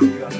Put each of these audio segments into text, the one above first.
Yeah.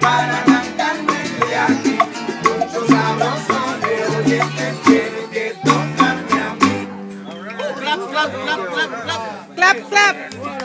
para cantarme aquí. Mucho sabroso de oyente tiene que tocarme mí. Clap, clap, clap, clap, clap. Clap, clap.